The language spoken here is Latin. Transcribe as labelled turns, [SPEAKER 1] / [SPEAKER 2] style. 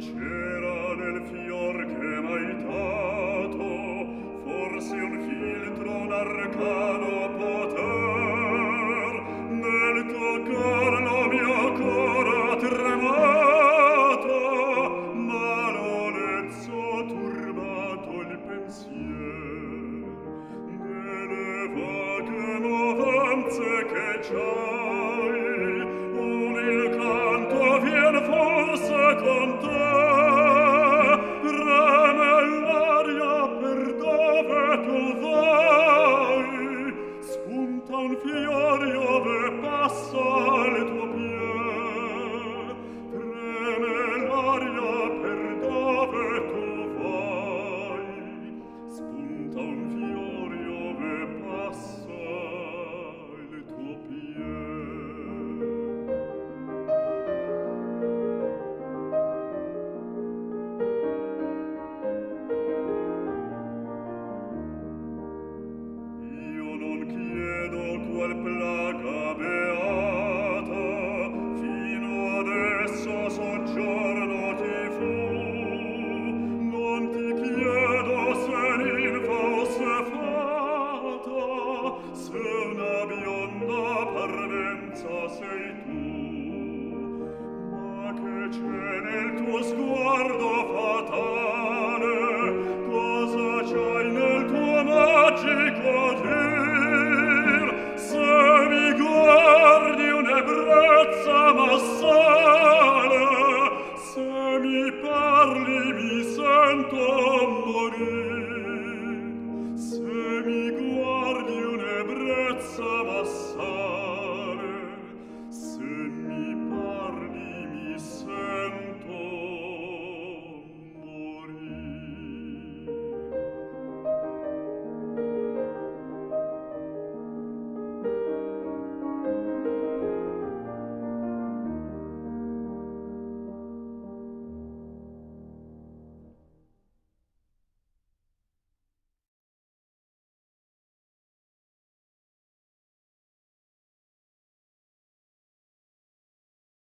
[SPEAKER 1] c'era nel fior che m'hai dato forse un filtro narcato se una bionda parvenza sei tu. Ma che c'è nel tuo sguardo fatale cosa c'hai nel tuo magico dir se mi guardi un'ebbrezza massale se mi parli mi sento morire.